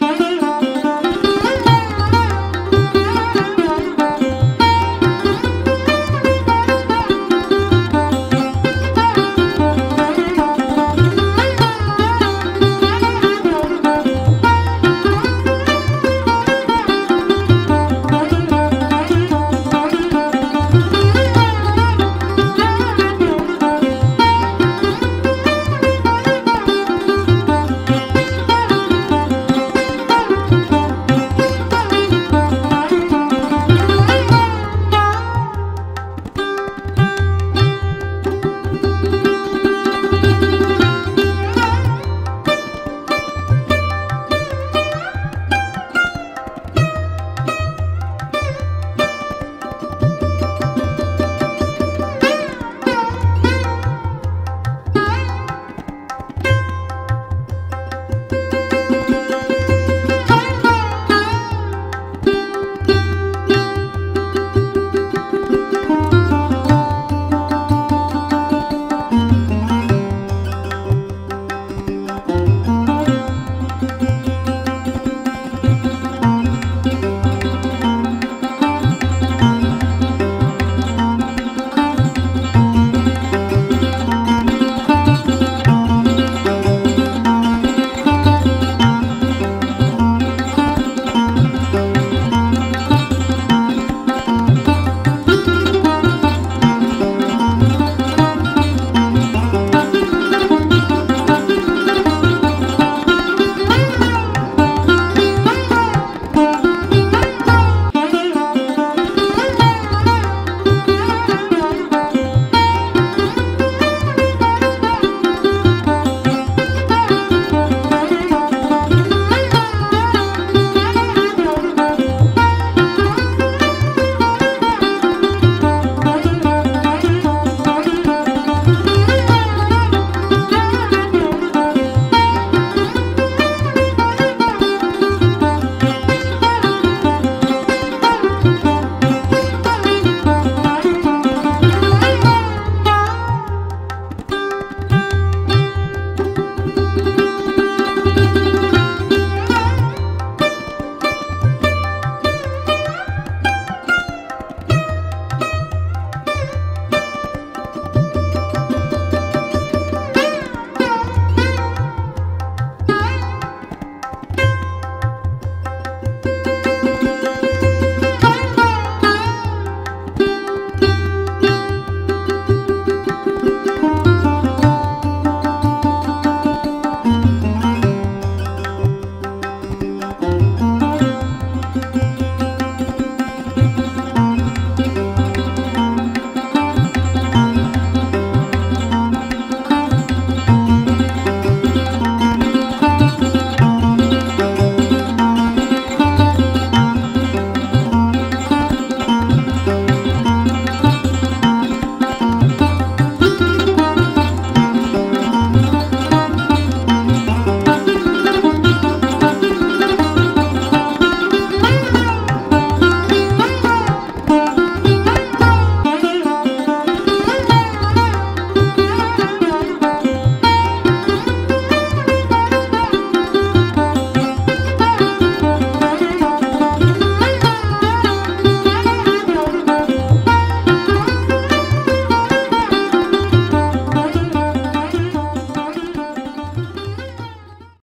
Mm-hmm.